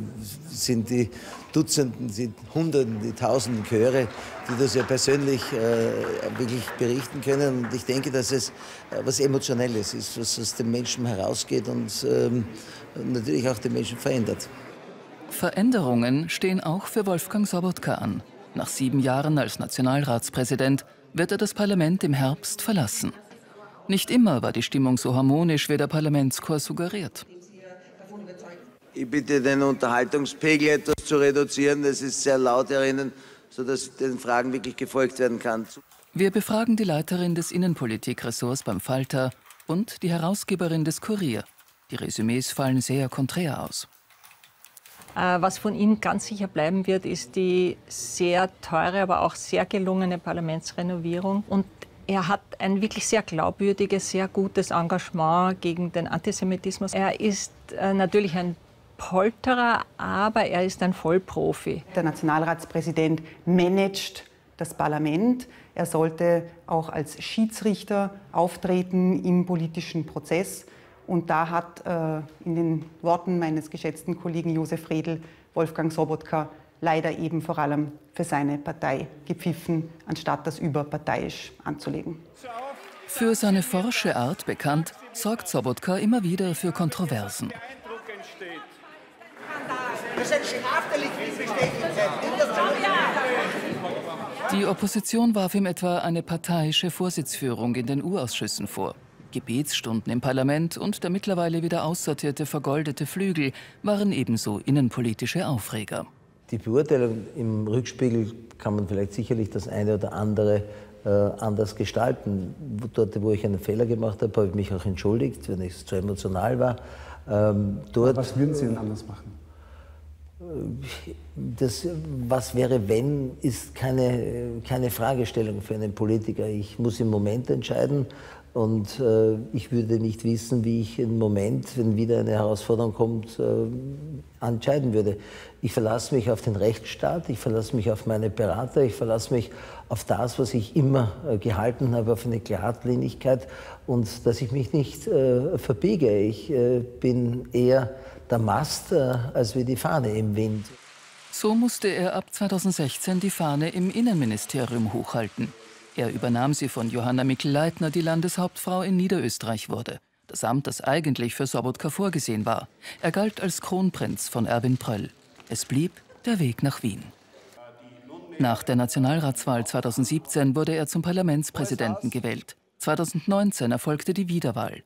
[SPEAKER 6] sind die Dutzenden, die Hunderten, die Tausenden Chöre, die das ja persönlich äh, wirklich berichten können. Und ich denke, dass es äh, was Emotionelles ist, was aus dem Menschen herausgeht und ähm, natürlich auch den Menschen verändert.
[SPEAKER 2] Veränderungen stehen auch für Wolfgang Sobotka an. Nach sieben Jahren als Nationalratspräsident wird er das Parlament im Herbst verlassen. Nicht immer war die Stimmung so harmonisch, wie der Parlamentschor suggeriert.
[SPEAKER 6] Ich bitte den Unterhaltungspegel etwas zu reduzieren. Es ist sehr laut herinnen, sodass den Fragen wirklich gefolgt werden kann.
[SPEAKER 2] Wir befragen die Leiterin des Innenpolitikressorts beim Falter und die Herausgeberin des Kurier. Die Resümees fallen sehr konträr aus.
[SPEAKER 15] Äh, was von ihm ganz sicher bleiben wird, ist die sehr teure, aber auch sehr gelungene Parlamentsrenovierung. Und er hat ein wirklich sehr glaubwürdiges, sehr gutes Engagement gegen den Antisemitismus. Er ist äh, natürlich ein Polterer, aber er ist ein Vollprofi.
[SPEAKER 16] Der Nationalratspräsident managt das Parlament. Er sollte auch als Schiedsrichter auftreten im politischen Prozess. Und da hat äh, in den Worten meines geschätzten Kollegen Josef Redl Wolfgang Sobotka leider eben vor allem für seine Partei gepfiffen, anstatt das überparteiisch anzulegen.
[SPEAKER 2] Für seine forsche Art bekannt, sorgt Sobotka immer wieder für Kontroversen. Die Opposition warf ihm etwa eine parteiische Vorsitzführung in den U-Ausschüssen vor. Gebetsstunden im Parlament und der mittlerweile wieder aussortierte vergoldete Flügel waren ebenso innenpolitische Aufreger
[SPEAKER 17] die Beurteilung im Rückspiegel kann man vielleicht sicherlich das eine oder andere äh, anders gestalten. Dort, wo ich einen Fehler gemacht habe, habe ich mich auch entschuldigt, wenn ich zu emotional war.
[SPEAKER 5] Ähm, dort, was würden Sie denn anders machen?
[SPEAKER 17] Äh, das, was wäre, wenn, ist keine, keine Fragestellung für einen Politiker. Ich muss im Moment entscheiden Und äh, ich würde nicht wissen, wie ich im Moment, wenn wieder eine Herausforderung kommt, äh, entscheiden würde. Ich verlasse mich auf den Rechtsstaat, ich verlasse mich auf meine Berater, ich verlasse mich auf das, was ich immer äh, gehalten habe, auf eine Geradlinigkeit und dass ich mich nicht äh, verbiege. Ich äh, bin eher der Mast als wie die Fahne im Wind.
[SPEAKER 2] So musste er ab 2016 die Fahne im Innenministerium hochhalten. Er übernahm sie von Johanna Mikl-Leitner, die Landeshauptfrau in Niederösterreich wurde. Das Amt, das eigentlich für Sobotka vorgesehen war. Er galt als Kronprinz von Erwin Pröll. Es blieb der Weg nach Wien. Nach der Nationalratswahl 2017 wurde er zum Parlamentspräsidenten gewählt. 2019 erfolgte die Wiederwahl.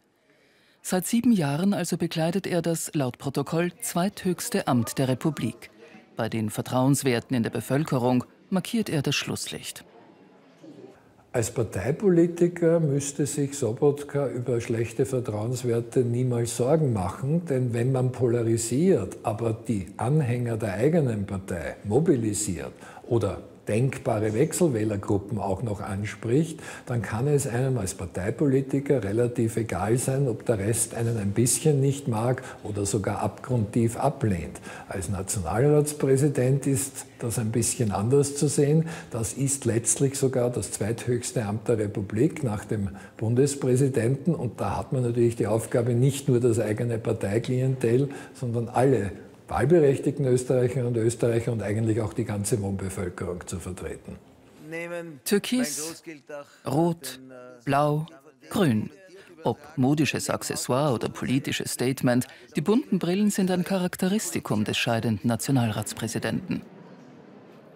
[SPEAKER 2] Seit sieben Jahren also bekleidet er das laut Protokoll zweithöchste Amt der Republik. Bei den Vertrauenswerten in der Bevölkerung markiert er das Schlusslicht.
[SPEAKER 18] Als Parteipolitiker müsste sich Sobotka über schlechte Vertrauenswerte niemals Sorgen machen, denn wenn man polarisiert, aber die Anhänger der eigenen Partei mobilisiert oder denkbare Wechselwählergruppen auch noch anspricht, dann kann es einem als Parteipolitiker relativ egal sein, ob der Rest einen ein bisschen nicht mag oder sogar abgrundtief ablehnt. Als Nationalratspräsident ist das ein bisschen anders zu sehen. Das ist letztlich sogar das zweithöchste Amt der Republik nach dem Bundespräsidenten und da hat man natürlich die Aufgabe, nicht nur das eigene Parteiklientel, sondern alle wahlberechtigten Österreicherinnen und Österreicher und eigentlich auch die ganze Wohnbevölkerung zu vertreten.
[SPEAKER 2] Türkis, Rot, Blau, Grün. Ob modisches Accessoire oder politisches Statement, die bunten Brillen sind ein Charakteristikum des scheidenden Nationalratspräsidenten.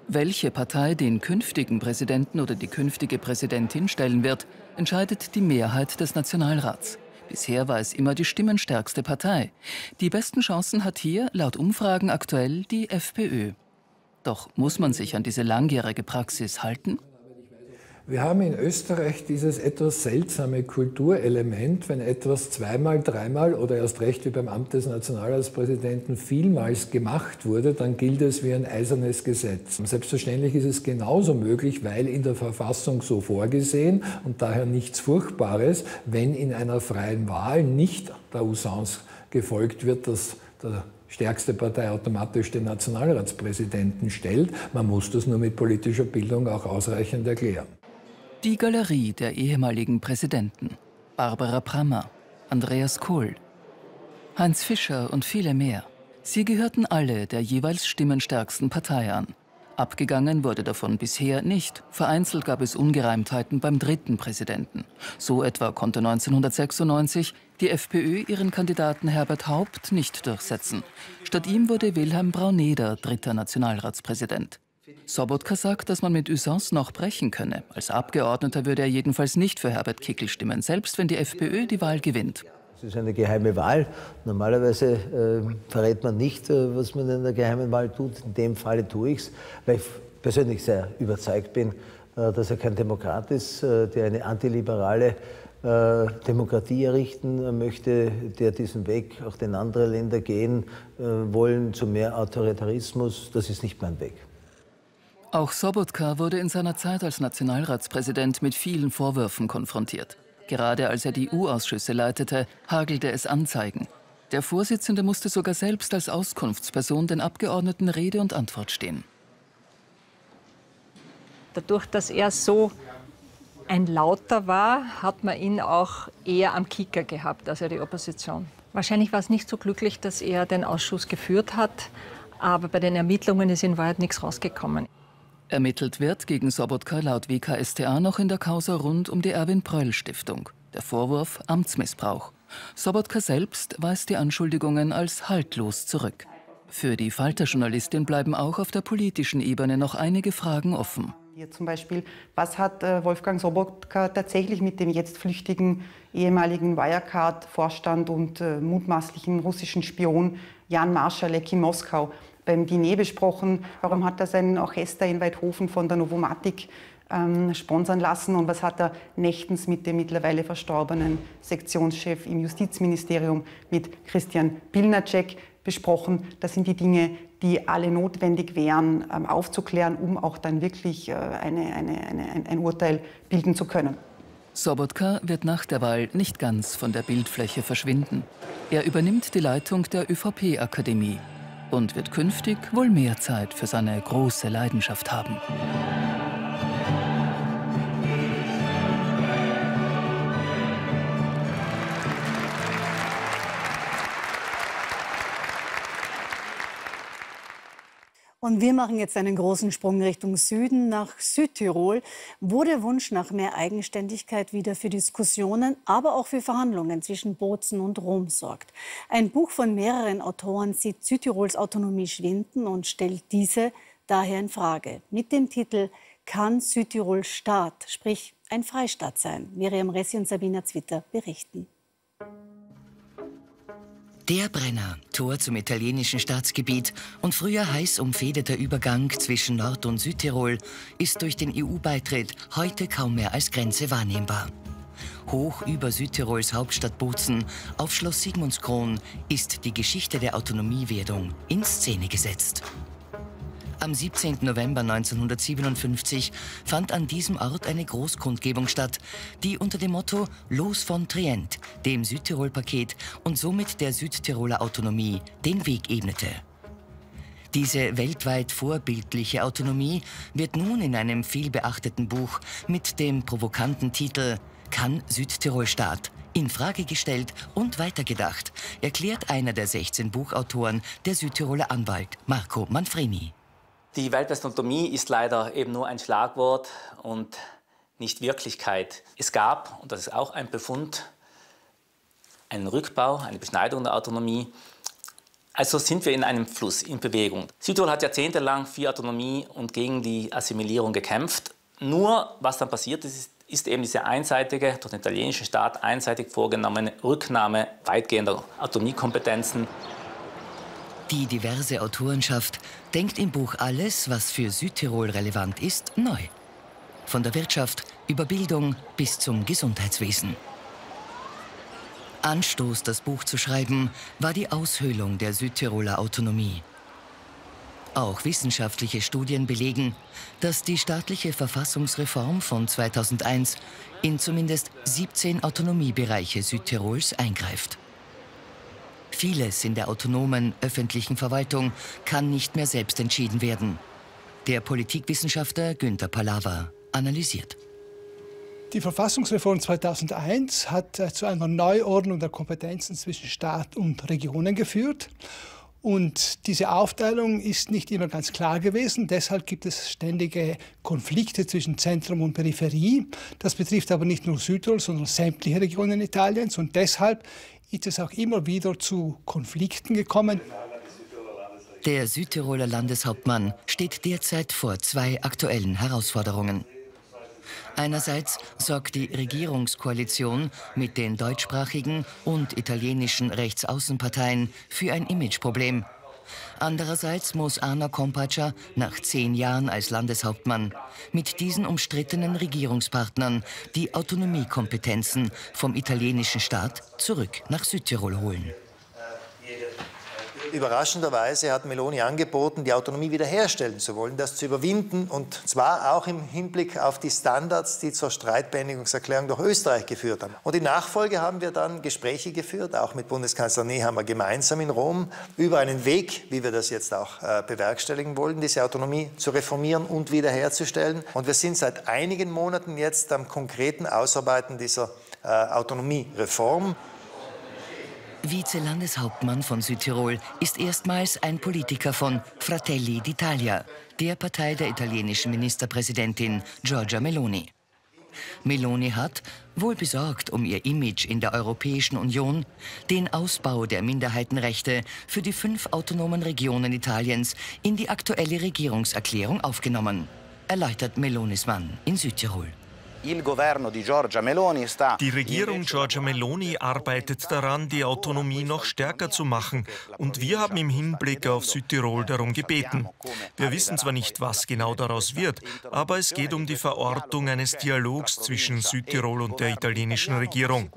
[SPEAKER 2] Welche Partei den künftigen Präsidenten oder die künftige Präsidentin stellen wird, entscheidet die Mehrheit des Nationalrats. Bisher war es immer die stimmenstärkste Partei. Die besten Chancen hat hier, laut Umfragen aktuell, die FPÖ. Doch muss man sich an diese langjährige Praxis halten?
[SPEAKER 18] Wir haben in Österreich dieses etwas seltsame Kulturelement, wenn etwas zweimal, dreimal oder erst recht wie beim Amt des Nationalratspräsidenten vielmals gemacht wurde, dann gilt es wie ein eisernes Gesetz. Selbstverständlich ist es genauso möglich, weil in der Verfassung so vorgesehen und daher nichts Furchtbares, wenn in einer freien Wahl nicht der Usance gefolgt wird, dass der stärkste Partei automatisch den Nationalratspräsidenten stellt. Man muss das nur mit politischer Bildung auch ausreichend erklären.
[SPEAKER 2] Die Galerie der ehemaligen Präsidenten. Barbara Prammer, Andreas Kohl, Heinz Fischer und viele mehr. Sie gehörten alle der jeweils stimmenstärksten Partei an. Abgegangen wurde davon bisher nicht. Vereinzelt gab es Ungereimtheiten beim dritten Präsidenten. So etwa konnte 1996 die FPÖ ihren Kandidaten Herbert Haupt nicht durchsetzen. Statt ihm wurde Wilhelm Brauneder dritter Nationalratspräsident. Sobotka sagt, dass man mit Usance noch brechen könne. Als Abgeordneter würde er jedenfalls nicht für Herbert Kickl stimmen, selbst wenn die FPÖ die Wahl gewinnt.
[SPEAKER 17] Es ist eine geheime Wahl. Normalerweise äh, verrät man nicht, äh, was man in der geheimen Wahl tut. In dem Falle tue ich es, weil ich persönlich sehr überzeugt bin, äh, dass er kein Demokrat ist, äh, der eine antiliberale äh, Demokratie errichten möchte, der diesen Weg auch in andere Länder gehen wollen, zu mehr Autoritarismus. Das ist nicht mein Weg.
[SPEAKER 2] Auch Sobotka wurde in seiner Zeit als Nationalratspräsident mit vielen Vorwürfen konfrontiert. Gerade als er die EU-Ausschüsse leitete, hagelte es Anzeigen. Der Vorsitzende musste sogar selbst als Auskunftsperson den Abgeordneten Rede und Antwort stehen.
[SPEAKER 15] Dadurch, dass er so ein Lauter war, hat man ihn auch eher am Kicker gehabt, also die Opposition. Wahrscheinlich war es nicht so glücklich, dass er den Ausschuss geführt hat, aber bei den Ermittlungen ist in Wahrheit nichts rausgekommen.
[SPEAKER 2] Ermittelt wird gegen Sobotka laut WKStA noch in der Causa rund um die Erwin Pröll Stiftung. Der Vorwurf Amtsmissbrauch. Sobotka selbst weist die Anschuldigungen als haltlos zurück. Für die Falter-Journalistin bleiben auch auf der politischen Ebene noch einige Fragen offen.
[SPEAKER 16] Hier zum Beispiel, was hat äh, Wolfgang Sobotka tatsächlich mit dem jetzt flüchtigen ehemaligen Wirecard-Vorstand und äh, mutmaßlichen russischen Spion Jan Marschalek in Moskau beim Diner besprochen. Warum hat er sein Orchester in Weidhofen von der Novomatic ähm, sponsern lassen und was hat er nächtens mit dem mittlerweile verstorbenen Sektionschef im Justizministerium mit Christian Pilnacek besprochen. Das sind die Dinge, die alle notwendig wären, ähm, aufzuklären, um auch dann wirklich äh, eine, eine, eine, ein Urteil bilden zu können.
[SPEAKER 2] Sobotka wird nach der Wahl nicht ganz von der Bildfläche verschwinden. Er übernimmt die Leitung der ÖVP-Akademie und wird künftig wohl mehr Zeit für seine große Leidenschaft haben.
[SPEAKER 1] Und wir machen jetzt einen großen Sprung Richtung Süden nach Südtirol, wo der Wunsch nach mehr Eigenständigkeit wieder für Diskussionen, aber auch für Verhandlungen zwischen Bozen und Rom sorgt. Ein Buch von mehreren Autoren sieht Südtirols Autonomie schwinden und stellt diese daher in Frage. Mit dem Titel Kann Südtirol Staat, sprich ein Freistaat sein? Miriam Ressi und Sabina Zwitter berichten.
[SPEAKER 19] Der Brenner, Tor zum italienischen Staatsgebiet und früher heiß umfederter Übergang zwischen Nord- und Südtirol, ist durch den EU-Beitritt heute kaum mehr als Grenze wahrnehmbar. Hoch über Südtirols Hauptstadt Bozen, auf Schloss Sigmundskron, ist die Geschichte der Autonomiewerdung in Szene gesetzt. Am 17. November 1957 fand an diesem Ort eine Großkundgebung statt, die unter dem Motto Los von Trient, dem Südtirol-Paket und somit der Südtiroler Autonomie den Weg ebnete. Diese weltweit vorbildliche Autonomie wird nun in einem vielbeachteten Buch mit dem provokanten Titel Kann Südtirol Staat in Frage gestellt und weitergedacht, erklärt einer der 16 Buchautoren, der Südtiroler Anwalt Marco Manfredi.
[SPEAKER 20] Die Weltbestautonomie ist leider eben nur ein Schlagwort und nicht Wirklichkeit. Es gab, und das ist auch ein Befund, einen Rückbau, eine Beschneidung der Autonomie. Also sind wir in einem Fluss, in Bewegung. Südtirol hat jahrzehntelang für Autonomie und gegen die Assimilierung gekämpft. Nur was dann passiert ist, ist eben diese einseitige, durch den italienischen Staat einseitig vorgenommene Rücknahme weitgehender Autonomiekompetenzen.
[SPEAKER 19] Die diverse Autorenschaft denkt im Buch alles, was für Südtirol relevant ist, neu. Von der Wirtschaft über Bildung bis zum Gesundheitswesen. Anstoß, das Buch zu schreiben, war die Aushöhlung der Südtiroler Autonomie. Auch wissenschaftliche Studien belegen, dass die staatliche Verfassungsreform von 2001 in zumindest 17 Autonomiebereiche Südtirols eingreift. Vieles in der autonomen öffentlichen Verwaltung kann nicht mehr selbst entschieden werden. Der Politikwissenschaftler Günter Palawa analysiert.
[SPEAKER 21] Die Verfassungsreform 2001 hat äh, zu einer Neuordnung der Kompetenzen zwischen Staat und Regionen geführt. Und diese Aufteilung ist nicht immer ganz klar gewesen. Deshalb gibt es ständige Konflikte zwischen Zentrum und Peripherie. Das betrifft aber nicht nur Südtirol, sondern sämtliche Regionen Italiens. Und deshalb ist es auch immer wieder zu Konflikten gekommen.
[SPEAKER 19] Der Südtiroler Landeshauptmann steht derzeit vor zwei aktuellen Herausforderungen. Einerseits sorgt die Regierungskoalition mit den deutschsprachigen und italienischen Rechtsaußenparteien für ein Imageproblem. Andererseits muss Arno Kompaccia nach zehn Jahren als Landeshauptmann mit diesen umstrittenen Regierungspartnern die Autonomiekompetenzen vom italienischen Staat zurück nach Südtirol holen.
[SPEAKER 22] Überraschenderweise hat Meloni angeboten, die Autonomie wiederherstellen zu wollen, das zu überwinden und zwar auch im Hinblick auf die Standards, die zur Streitbeendigungserklärung durch Österreich geführt haben. Und in Nachfolge haben wir dann Gespräche geführt, auch mit Bundeskanzler Nehammer gemeinsam in Rom, über einen Weg, wie wir das jetzt auch äh, bewerkstelligen wollen, diese Autonomie zu reformieren und wiederherzustellen. Und wir sind seit einigen Monaten jetzt am konkreten Ausarbeiten dieser äh, Autonomiereform.
[SPEAKER 19] Vize-Landeshauptmann von Südtirol ist erstmals ein Politiker von Fratelli d'Italia, der Partei der italienischen Ministerpräsidentin Giorgia Meloni. Meloni hat, wohl besorgt um ihr Image in der Europäischen Union, den Ausbau der Minderheitenrechte für die fünf autonomen Regionen Italiens in die aktuelle Regierungserklärung aufgenommen, erläutert Melonis Mann in Südtirol.
[SPEAKER 23] Die Regierung Giorgia Meloni arbeitet daran, die Autonomie noch stärker zu machen. Und wir haben im Hinblick auf Südtirol darum gebeten. Wir wissen zwar nicht, was genau daraus wird, aber es geht um die Verortung eines Dialogs zwischen Südtirol und der italienischen Regierung.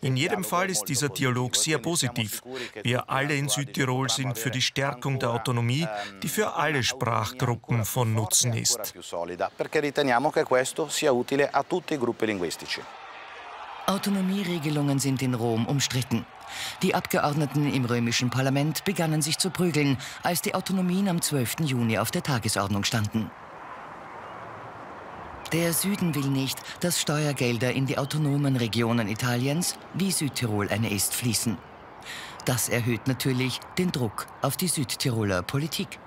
[SPEAKER 23] In jedem Fall ist dieser Dialog sehr positiv. Wir alle in Südtirol sind für die Stärkung der Autonomie, die für alle Sprachgruppen von Nutzen ist
[SPEAKER 24] tutti i gruppi linguistici.
[SPEAKER 19] Autonomieregelungen sind in Rom umstritten. Die Abgeordneten im römischen Parlament begannen sich zu prügeln, als die Autonomien am 12. Juni auf der Tagesordnung standen. Der Süden will nicht, dass Steuergelder in die autonomen Regionen Italiens, wie Südtirol eine ist, fließen. Das erhöht natürlich den Druck auf die Südtiroler Politik.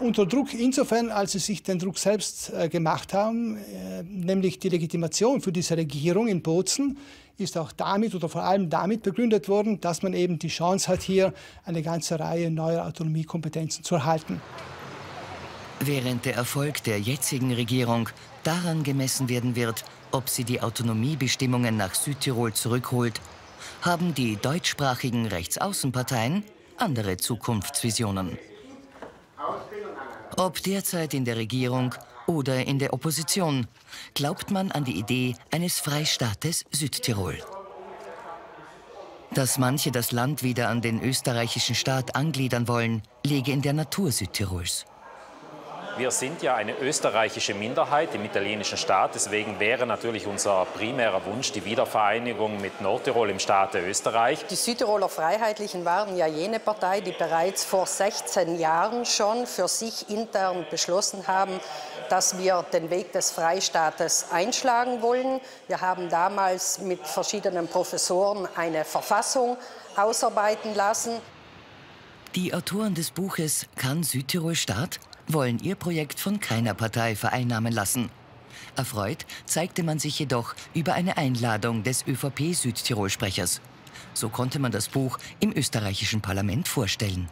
[SPEAKER 21] Unter Druck insofern, als sie sich den Druck selbst äh, gemacht haben, äh, nämlich die Legitimation für diese Regierung in Bozen ist auch damit oder vor allem damit begründet worden, dass man eben die Chance hat, hier eine ganze Reihe neuer Autonomiekompetenzen zu erhalten.
[SPEAKER 19] Während der Erfolg der jetzigen Regierung daran gemessen werden wird, ob sie die Autonomiebestimmungen nach Südtirol zurückholt, haben die deutschsprachigen Rechtsaußenparteien andere Zukunftsvisionen. Ob derzeit in der Regierung oder in der Opposition, glaubt man an die Idee eines Freistaates Südtirol. Dass manche das Land wieder an den österreichischen Staat angliedern wollen, liege in der Natur Südtirols.
[SPEAKER 25] Wir sind ja eine österreichische Minderheit im italienischen Staat. Deswegen wäre natürlich unser primärer Wunsch die Wiedervereinigung mit Nordtirol im Staate Österreich.
[SPEAKER 26] Die Südtiroler Freiheitlichen waren ja jene Partei, die bereits vor 16 Jahren schon für sich intern beschlossen haben, dass wir den Weg des Freistaates einschlagen wollen. Wir haben damals mit verschiedenen Professoren eine Verfassung ausarbeiten lassen.
[SPEAKER 19] Die Autoren des Buches Kann Südtirol Staat wollen ihr Projekt von keiner Partei vereinnahmen lassen. Erfreut zeigte man sich jedoch über eine Einladung des ÖVP-Südtirol-Sprechers. So konnte man das Buch im österreichischen Parlament vorstellen.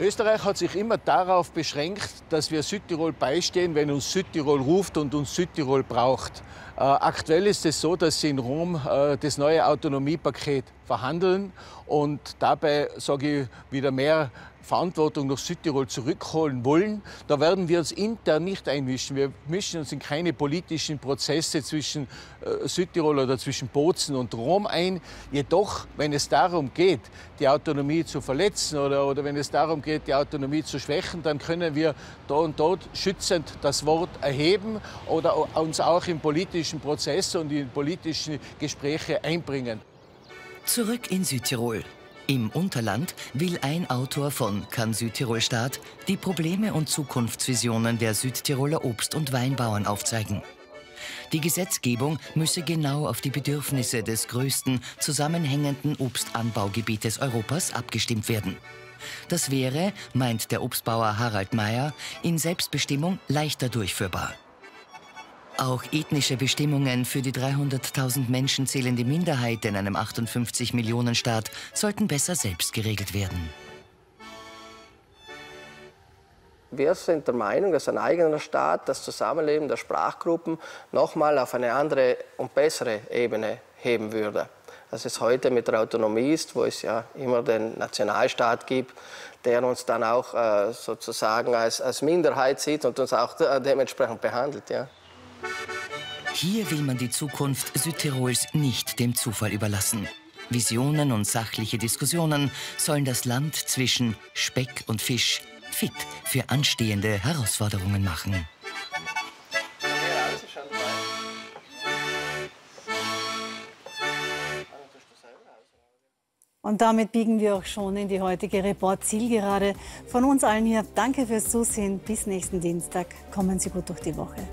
[SPEAKER 27] Österreich hat sich immer darauf beschränkt, dass wir Südtirol beistehen, wenn uns Südtirol ruft und uns Südtirol braucht. Äh, aktuell ist es so, dass sie in Rom äh, das neue Autonomiepaket verhandeln und dabei, sage ich, wieder mehr Verantwortung nach Südtirol zurückholen wollen. Da werden wir uns intern nicht einmischen. Wir mischen uns in keine politischen Prozesse zwischen äh, Südtirol oder zwischen Bozen und Rom ein. Jedoch, wenn es darum geht, die Autonomie zu verletzen oder, oder wenn es darum geht, die Autonomie zu schwächen, dann können wir da und dort schützend das Wort erheben oder uns auch im politischen Prozess und in politischen Gespräche einbringen.
[SPEAKER 19] Zurück in Südtirol. Im Unterland will ein Autor von Kann Südtirol Staat die Probleme und Zukunftsvisionen der Südtiroler Obst- und Weinbauern aufzeigen. Die Gesetzgebung müsse genau auf die Bedürfnisse des größten zusammenhängenden Obstanbaugebietes Europas abgestimmt werden. Das wäre, meint der Obstbauer Harald Mayer, in Selbstbestimmung leichter durchführbar. Auch ethnische Bestimmungen für die 300.000 Menschen zählende Minderheit in einem 58 Millionen Staat sollten besser selbst geregelt werden.
[SPEAKER 24] Wir sind der Meinung, dass ein eigener Staat das Zusammenleben der Sprachgruppen nochmal auf eine andere und bessere Ebene heben würde. Als es heute mit der Autonomie ist, wo es ja immer den Nationalstaat gibt, der uns dann auch äh, sozusagen als, als Minderheit sieht und uns auch dementsprechend behandelt. Ja.
[SPEAKER 19] Hier will man die Zukunft Südtirols nicht dem Zufall überlassen. Visionen und sachliche Diskussionen sollen das Land zwischen Speck und Fisch fit für anstehende Herausforderungen machen.
[SPEAKER 1] Und damit biegen wir auch schon in die heutige Report-Zielgerade. Von uns allen hier danke fürs Zusehen. Bis nächsten Dienstag. Kommen Sie gut durch die Woche.